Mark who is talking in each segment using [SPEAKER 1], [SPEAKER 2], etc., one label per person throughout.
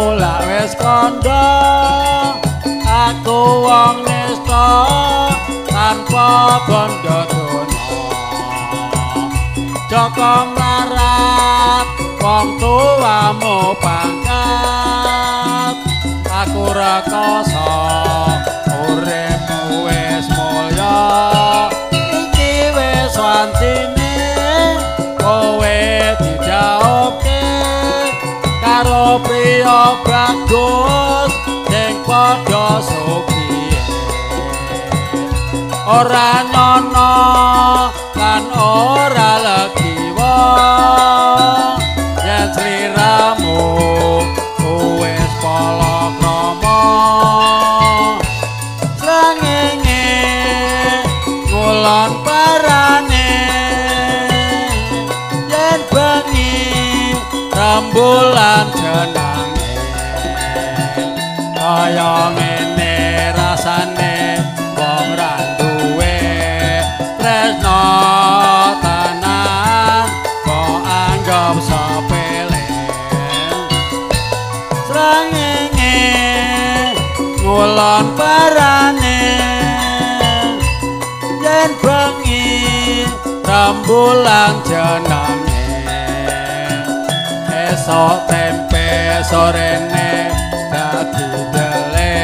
[SPEAKER 1] aku lak wis kandha aku wong nista tanpa bondo dono. Joko mlarat wong tuamu pangkat aku rekoso uripmu wis mulya ora nono lan ora legiwa yen sliramu wis palakrama srengenge ngulon parane yen bengi rembulan jenenge. Kaya ngene srengenge ngulon parane yen bengi rembulan jenenge esok tempe sorene dadi dele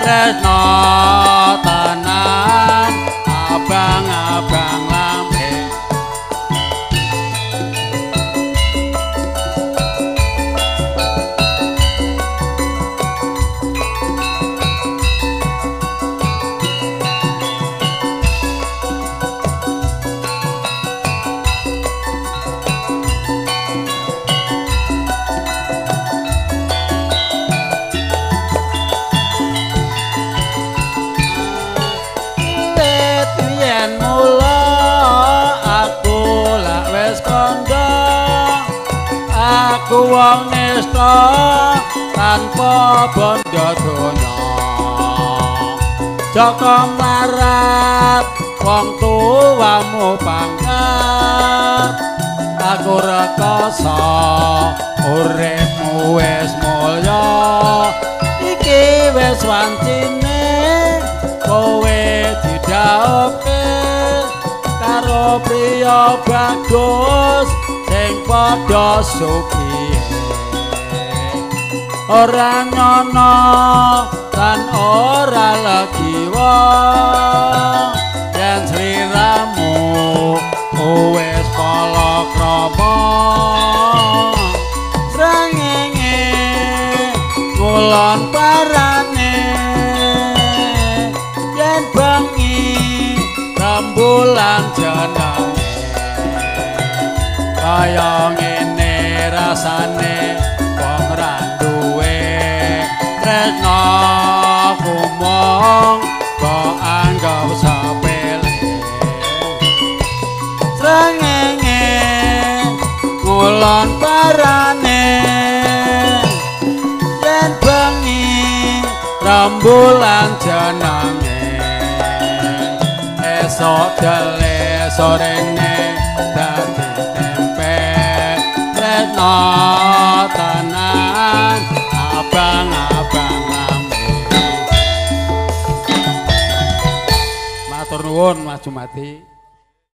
[SPEAKER 1] tresno yen mula aku lak wis kandha. Aku wong nista tanpa bondo donya. Joko mlarat wong tuamu pangkat. Aku rekoso uripmu priya bagus sing padha supiye ora nyono rembulan jenenge kaya ngene rasane wong ra duwe tresno kumong kok anggap sepele. Srengenge ngulon parane yen bengi rembulan jenenge esok dele sorene dadi tempe. Tresno tanan abang-abang lambe matur nuwun maju mati